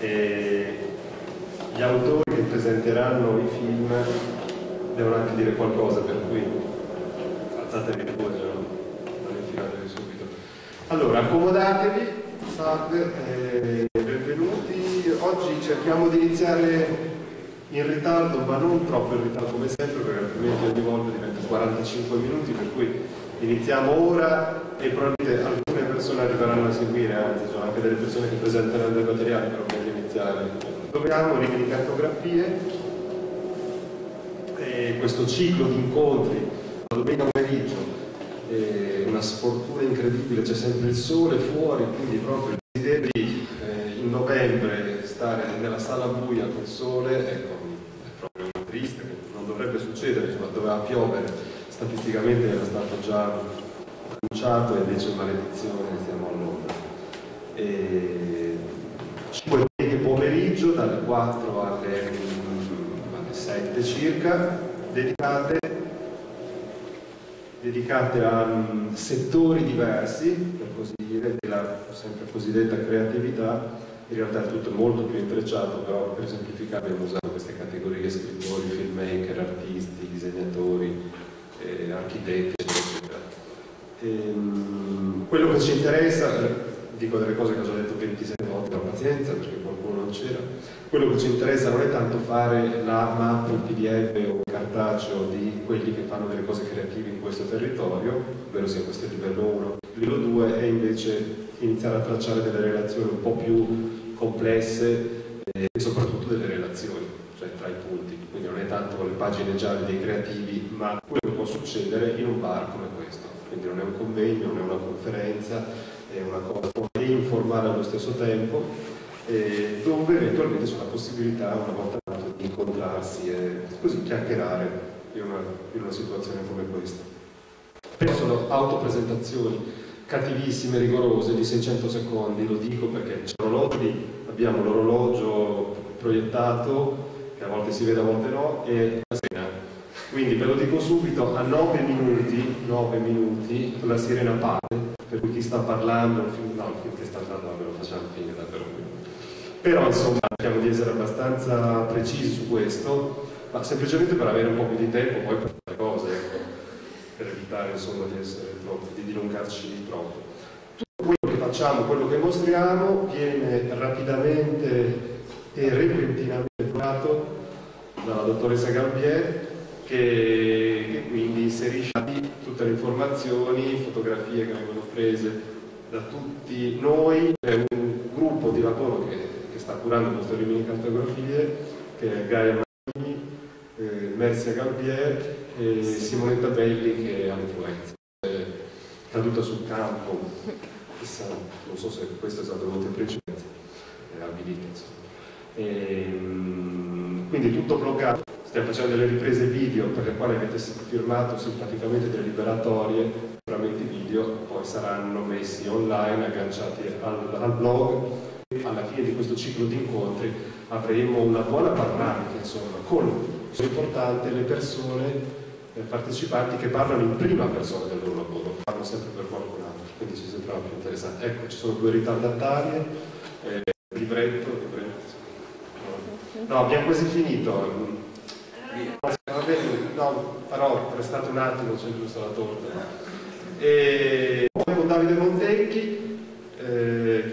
e gli autori che presenteranno i film devono anche dire qualcosa, per cui alzatevi le voce, no? non infilatevi subito. Allora, accomodatevi, salve, eh, benvenuti. Oggi cerchiamo di iniziare in ritardo, ma non troppo in ritardo come sempre, perché altrimenti ogni volta diventa 45 minuti, per cui iniziamo ora e probabilmente alcune persone arriveranno a seguire, anzi sono anche delle persone che presentano dei materiali, però Troviamo righe di cartografie, e questo ciclo di incontri. La domenica pomeriggio, una sfortuna incredibile, c'è sempre il sole fuori, quindi proprio il desiderio di eh, in novembre stare nella sala buia col sole, ecco, è proprio triste, non dovrebbe succedere, ma doveva piovere, statisticamente era stato già annunciato e invece maledizione siamo all'ombra. E... 5 pomeriggio dalle 4 alle, mm, alle 7 circa, dedicate, dedicate a um, settori diversi, per così dire, della sempre cosiddetta creatività, in realtà è tutto molto più intrecciato, però per semplificare abbiamo usato queste categorie, scrittori, filmmaker, artisti, disegnatori, eh, architetti, eccetera. E, um, quello che ci interessa, dico delle cose che ho già detto 26 volte, la pazienza, perché qualcuno non c'era, quello che ci interessa non è tanto fare la mappa in pdf o cartaceo di quelli che fanno delle cose creative in questo territorio, ovvero sia questo è il livello 1. Il livello 2 è invece iniziare a tracciare delle relazioni un po' più complesse eh, e soprattutto delle relazioni, cioè tra i punti. Quindi non è tanto le pagine gialle dei creativi, ma quello che può succedere in un bar come questo. Quindi non è un convegno, non è una conferenza, è una cosa informale allo stesso tempo, eh, dove eventualmente c'è la possibilità una volta tanto di incontrarsi e così chiacchierare in una, in una situazione come questa. Però sono autopresentazioni cattivissime, rigorose, di 600 secondi, lo dico perché c'è l'orologio lì, abbiamo l'orologio proiettato, che a volte si vede, a volte no, e la sirena. Quindi ve lo dico subito, a 9 minuti, 9 minuti la sirena parte, per cui chi sta parlando, no, il sta andando, ve lo facciamo finire davvero qui. Però insomma cerchiamo di essere abbastanza precisi su questo, ma semplicemente per avere un po' più di tempo poi per fare cose, ecco, per evitare insomma di essere troppo, di dilungarci troppo. Tutto quello che facciamo, quello che mostriamo, viene rapidamente e repentinamente fatto dalla dottoressa Gambier che, che, quindi inserisce tutte le informazioni, fotografie che vengono prese da tutti noi, è un gruppo di lavoro che sta curando queste rimini cartografie, che è Gaia Marini, eh, Merzia Gambier e Simonetta Belli che ha l'influenza. È caduta sul campo, chissà, non so se questo è stato venuto in precedenza, è abilita insomma. E, ehm, quindi tutto bloccato, stiamo facendo delle riprese video per le quali avete firmato simpaticamente delle liberatorie, veramente video, poi saranno messi online, agganciati al, al blog. Alla fine di questo ciclo di incontri avremo una buona panoramica, insomma, con sono importante le persone eh, partecipanti che parlano in prima persona del loro lavoro, parlano sempre per qualcun altro, quindi ci sembrava più interessante. Ecco, ci sono due ritardatarie, eh, libretto, libretto. No, abbiamo quasi finito. Bene, no, però restate un attimo, c'è giusto la torta. E poi con Davide Montecchi, eh,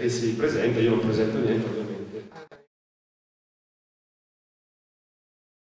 si presenta, io non presento niente,